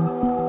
Bye.